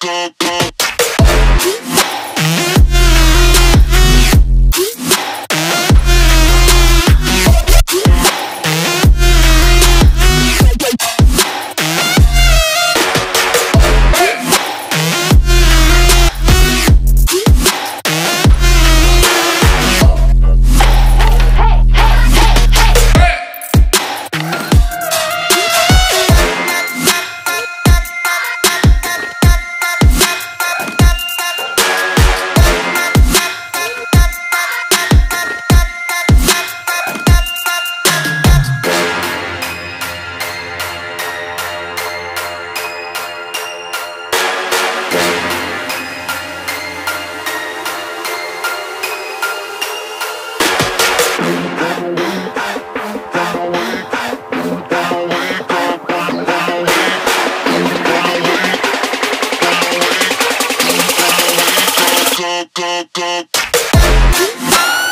go, go. Yeah.